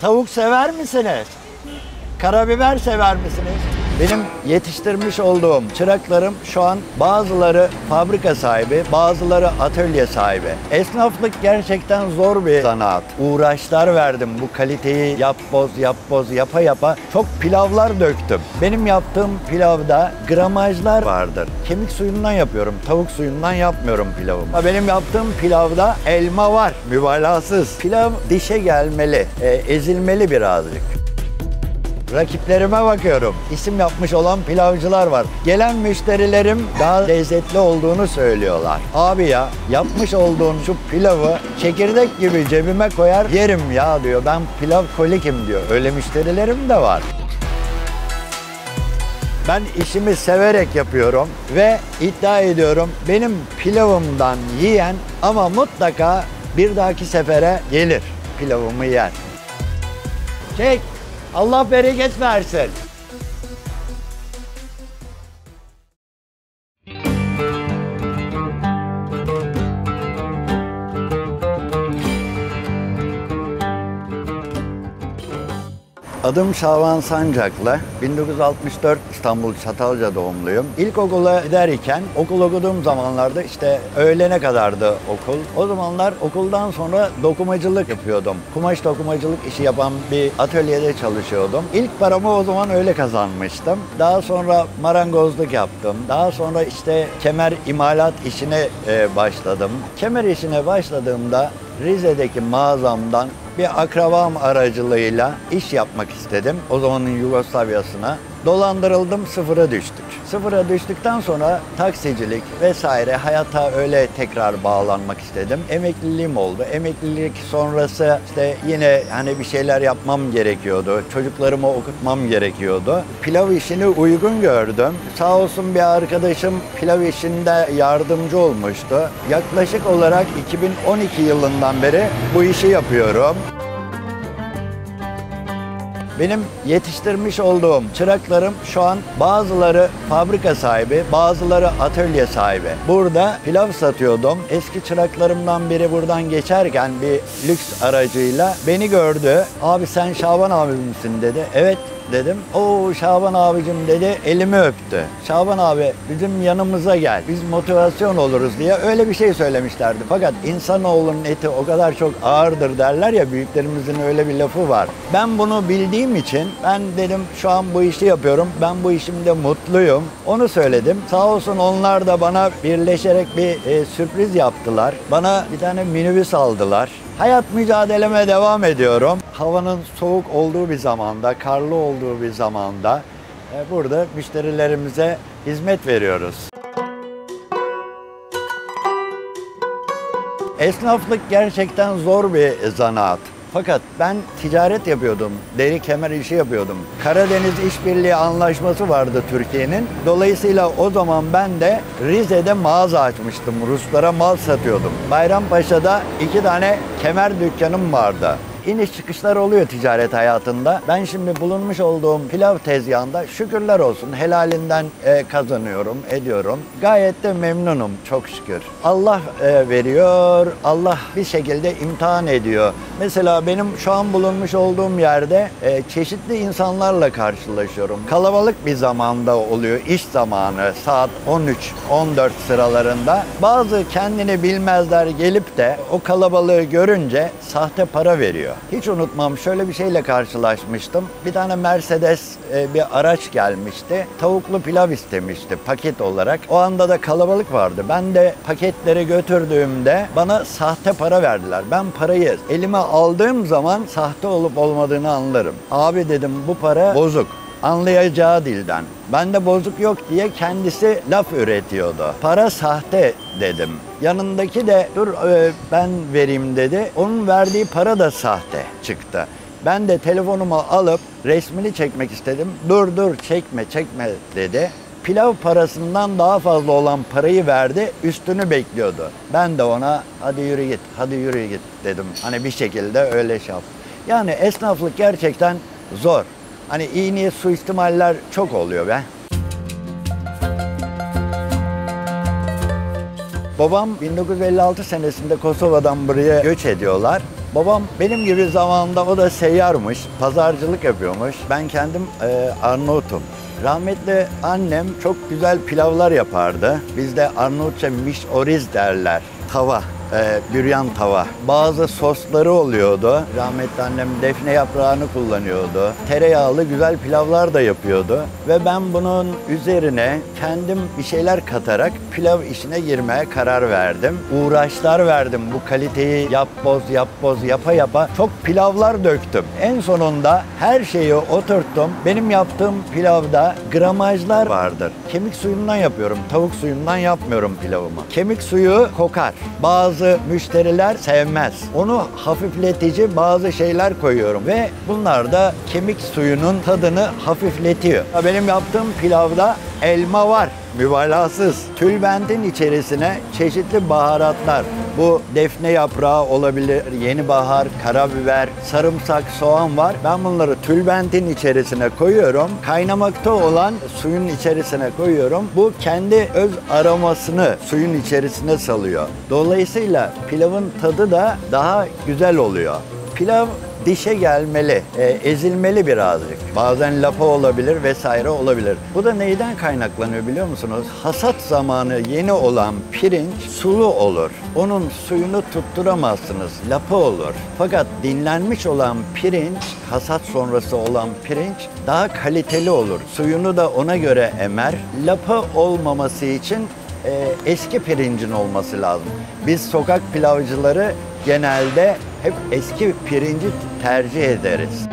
Tavuk sever misiniz? Karabiber sever misiniz? Benim yetiştirmiş olduğum çıraklarım şu an bazıları fabrika sahibi, bazıları atölye sahibi. Esnaflık gerçekten zor bir zanaat. Uğraşlar verdim bu kaliteyi yap boz yap boz yapa yapa çok pilavlar döktüm. Benim yaptığım pilavda gramajlar vardır. Kemik suyundan yapıyorum, tavuk suyundan yapmıyorum pilavımı. Benim yaptığım pilavda elma var, mübalağasız. Pilav dişe gelmeli, e, ezilmeli birazcık. Rakiplerime bakıyorum. İsim yapmış olan pilavcılar var. Gelen müşterilerim daha lezzetli olduğunu söylüyorlar. Abi ya yapmış olduğun şu pilavı çekirdek gibi cebime koyar yerim ya diyor. Ben pilav kolikim diyor. Öyle müşterilerim de var. Ben işimi severek yapıyorum ve iddia ediyorum benim pilavımdan yiyen ama mutlaka bir dahaki sefere gelir pilavımı yer. Çek. Allah bereket versin. Adım Şaban Sancaklı. 1964 İstanbul Çatalca doğumluyum. İlkokula giderken okul okuduğum zamanlarda işte öğlene kadardı okul. O zamanlar okuldan sonra dokumacılık yapıyordum. Kumaş dokumacılık işi yapan bir atölyede çalışıyordum. İlk paramı o zaman öyle kazanmıştım. Daha sonra marangozluk yaptım. Daha sonra işte kemer imalat işine e, başladım. Kemer işine başladığımda Rize'deki mağazamdan bir akrabam aracılığıyla iş yapmak istedim. O zamanın Yugoslavya'sına. Dolandırıldım, sıfıra düştük. Sıfıra düştükten sonra taksicilik vesaire hayata öyle tekrar bağlanmak istedim. Emekliliğim oldu. Emeklilik sonrası işte yine hani bir şeyler yapmam gerekiyordu. Çocuklarımı okutmam gerekiyordu. Pilav işini uygun gördüm. Sağ olsun bir arkadaşım pilav işinde yardımcı olmuştu. Yaklaşık olarak 2012 yılından beri bu işi yapıyorum. Benim yetiştirmiş olduğum çıraklarım şu an bazıları fabrika sahibi, bazıları atölye sahibi. Burada pilav satıyordum. Eski çıraklarımdan biri buradan geçerken bir lüks aracıyla beni gördü. Abi sen Şaban abi misin dedi. Evet dedim. O Şaban abicim dedi elimi öptü. Şaban abi bizim yanımıza gel. Biz motivasyon oluruz diye öyle bir şey söylemişlerdi. Fakat insanoğlunun eti o kadar çok ağırdır derler ya büyüklerimizin öyle bir lafı var. Ben bunu bildiğim için ben dedim şu an bu işi yapıyorum. Ben bu işimde mutluyum. Onu söyledim. Sağ olsun onlar da bana birleşerek bir e, sürpriz yaptılar. Bana bir tane minibüs aldılar. Hayat mücadeleme devam ediyorum. Havanın soğuk olduğu bir zamanda, karlı olduğu bir zamanda e, burada müşterilerimize hizmet veriyoruz. Esnaflık gerçekten zor bir zanaat. Fakat ben ticaret yapıyordum, deri kemer işi yapıyordum. Karadeniz İşbirliği Anlaşması vardı Türkiye'nin. Dolayısıyla o zaman ben de Rize'de mağaza açmıştım. Ruslara mal satıyordum. Bayrampaşa'da iki tane kemer dükkanım vardı iniş çıkışlar oluyor ticaret hayatında. Ben şimdi bulunmuş olduğum pilav tezgahında şükürler olsun helalinden e, kazanıyorum, ediyorum. Gayet de memnunum çok şükür. Allah e, veriyor, Allah bir şekilde imtihan ediyor. Mesela benim şu an bulunmuş olduğum yerde e, çeşitli insanlarla karşılaşıyorum. Kalabalık bir zamanda oluyor, iş zamanı saat 13-14 sıralarında. Bazı kendini bilmezler gelip de o kalabalığı görünce sahte para veriyor. Hiç unutmam şöyle bir şeyle karşılaşmıştım. Bir tane Mercedes e, bir araç gelmişti. Tavuklu pilav istemişti paket olarak. O anda da kalabalık vardı. Ben de paketleri götürdüğümde bana sahte para verdiler. Ben parayı elime aldığım zaman sahte olup olmadığını anlarım. Abi dedim bu para bozuk anlayacağı dilden. Ben de bozuk yok diye kendisi laf üretiyordu. Para sahte dedim. Yanındaki de dur e, ben vereyim dedi. Onun verdiği para da sahte çıktı. Ben de telefonumu alıp resmini çekmek istedim. Dur dur çekme çekme dedi. Pilav parasından daha fazla olan parayı verdi, üstünü bekliyordu. Ben de ona hadi yürü git, hadi yürü git dedim. Hani bir şekilde öyle şey yap. Yani esnaflık gerçekten zor. Hani iyi niyet suistimaller çok oluyor be. Babam 1956 senesinde Kosova'dan buraya göç ediyorlar. Babam benim gibi zamanında o da seyyarmış, pazarcılık yapıyormuş. Ben kendim e, Arnavut'um. Rahmetli annem çok güzel pilavlar yapardı. Bizde Arnavutça miş oriz derler. Tava e, büryan tava. Bazı sosları oluyordu. Rahmetli annem defne yaprağını kullanıyordu. Tereyağlı güzel pilavlar da yapıyordu. Ve ben bunun üzerine kendim bir şeyler katarak pilav işine girmeye karar verdim. Uğraşlar verdim. Bu kaliteyi yap boz yap boz yapa yapa çok pilavlar döktüm. En sonunda her şeyi oturttum. Benim yaptığım pilavda gramajlar vardır. Kemik suyundan yapıyorum. Tavuk suyundan yapmıyorum pilavımı. Kemik suyu kokar. Bazı bazı müşteriler sevmez. Onu hafifletici bazı şeyler koyuyorum ve bunlar da kemik suyunun tadını hafifletiyor. Benim yaptığım pilavda elma var mübalağasız. Tülbentin içerisine çeşitli baharatlar. Bu defne yaprağı olabilir, yeni bahar, karabiber, sarımsak, soğan var. Ben bunları tülbentin içerisine koyuyorum. Kaynamakta olan suyun içerisine koyuyorum. Bu kendi öz aromasını suyun içerisine salıyor. Dolayısıyla pilavın tadı da daha güzel oluyor. Pilav dişe gelmeli, e, ezilmeli birazcık. Bazen lapa olabilir vesaire olabilir. Bu da neyden kaynaklanıyor biliyor musunuz? Hasat zamanı yeni olan pirinç sulu olur. Onun suyunu tutturamazsınız, lapa olur. Fakat dinlenmiş olan pirinç, hasat sonrası olan pirinç daha kaliteli olur. Suyunu da ona göre emer. Lapa olmaması için e, eski pirincin olması lazım. Biz sokak pilavcıları genelde hep eski pirinci tercih ederiz.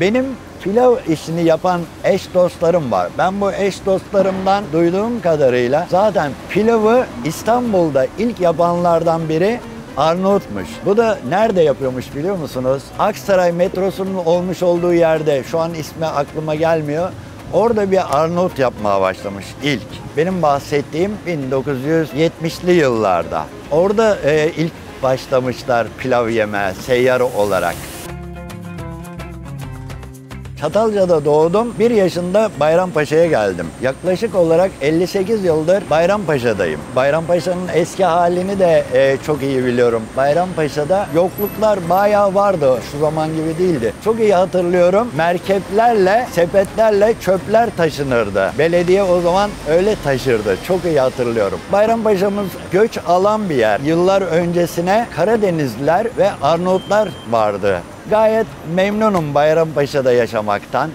Benim pilav işini yapan eş dostlarım var. Ben bu eş dostlarımdan duyduğum kadarıyla zaten pilavı İstanbul'da ilk yapanlardan biri Arnavutmuş. Bu da nerede yapıyormuş biliyor musunuz? Aksaray metrosunun olmuş olduğu yerde şu an ismi aklıma gelmiyor. Orada bir Arnavut yapmaya başlamış ilk. Benim bahsettiğim 1970'li yıllarda. Orada e, ilk başlamışlar pilav yeme seyyar olarak. Çatalca'da doğdum. Bir yaşında Bayrampaşa'ya geldim. Yaklaşık olarak 58 yıldır Bayrampaşa'dayım. Bayrampaşa'nın eski halini de e, çok iyi biliyorum. Bayrampaşa'da yokluklar bayağı vardı. Şu zaman gibi değildi. Çok iyi hatırlıyorum. Merkeplerle, sepetlerle çöpler taşınırdı. Belediye o zaman öyle taşırdı. Çok iyi hatırlıyorum. Bayrampaşa'mız göç alan bir yer. Yıllar öncesine Karadenizliler ve Arnavutlar vardı. Gayet memnunum Bayrampaşa'da yaşamaktan.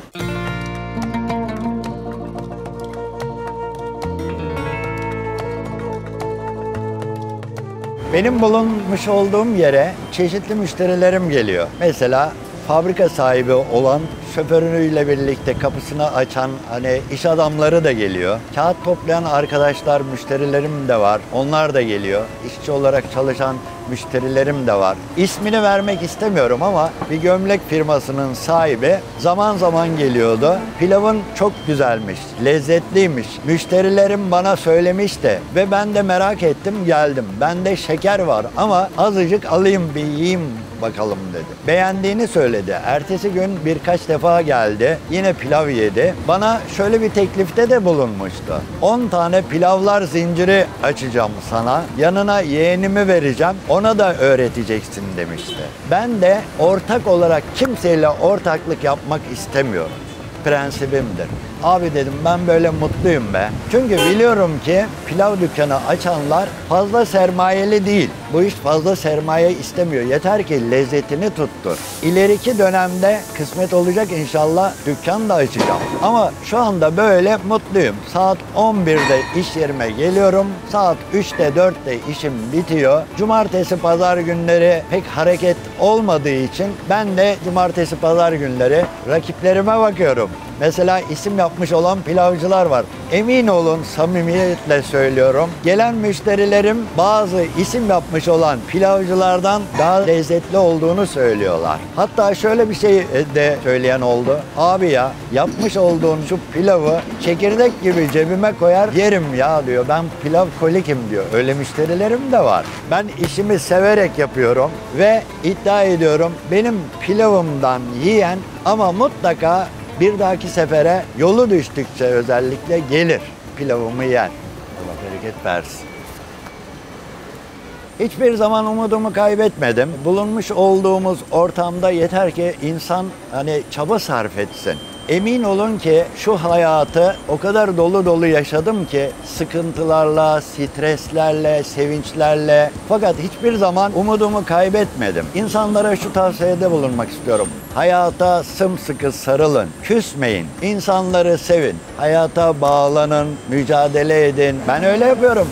Benim bulunmuş olduğum yere çeşitli müşterilerim geliyor. Mesela fabrika sahibi olan şoförüyle birlikte kapısını açan hani iş adamları da geliyor. Kağıt toplayan arkadaşlar, müşterilerim de var. Onlar da geliyor. İşçi olarak çalışan müşterilerim de var. İsmini vermek istemiyorum ama bir gömlek firmasının sahibi zaman zaman geliyordu. Pilavın çok güzelmiş, lezzetliymiş. Müşterilerim bana söylemişti ve ben de merak ettim geldim. Bende şeker var ama azıcık alayım bir yiyeyim bakalım dedi. Beğendiğini söyledi. Ertesi gün birkaç defa geldi. Yine pilav yedi. Bana şöyle bir teklifte de bulunmuştu. 10 tane pilavlar zinciri açacağım sana. Yanına yeğenimi vereceğim. Ona da öğreteceksin demişti. Ben de ortak olarak kimseyle ortaklık yapmak istemiyorum. Prensibimdir. Abi dedim ben böyle mutluyum be. Çünkü biliyorum ki pilav dükkanı açanlar fazla sermayeli değil. Bu iş fazla sermaye istemiyor. Yeter ki lezzetini tuttur. İleriki dönemde kısmet olacak inşallah dükkan da açacağım. Ama şu anda böyle mutluyum. Saat 11'de iş yerime geliyorum. Saat 3'te 4'te işim bitiyor. Cumartesi pazar günleri pek hareket olmadığı için ben de cumartesi pazar günleri rakiplerime bakıyorum. Mesela isim yapmış olan pilavcılar var. Emin olun samimiyetle söylüyorum. Gelen müşterilerim bazı isim yapmış olan pilavcılardan daha lezzetli olduğunu söylüyorlar. Hatta şöyle bir şey de söyleyen oldu. Abi ya yapmış olduğun şu pilavı çekirdek gibi cebime koyar yerim ya diyor. Ben pilav kolikim diyor. Öyle müşterilerim de var. Ben işimi severek yapıyorum ve iddia ediyorum benim pilavımdan yiyen ama mutlaka bir dahaki sefere yolu düştükçe özellikle gelir pilavımı yer. Allah bereket versin. Hiçbir zaman umudumu kaybetmedim. Bulunmuş olduğumuz ortamda yeter ki insan hani çaba sarf etsin. Emin olun ki şu hayatı o kadar dolu dolu yaşadım ki sıkıntılarla, streslerle, sevinçlerle fakat hiçbir zaman umudumu kaybetmedim. İnsanlara şu tavsiyede bulunmak istiyorum. Hayata sımsıkı sarılın, küsmeyin, insanları sevin, hayata bağlanın, mücadele edin. Ben öyle yapıyorum.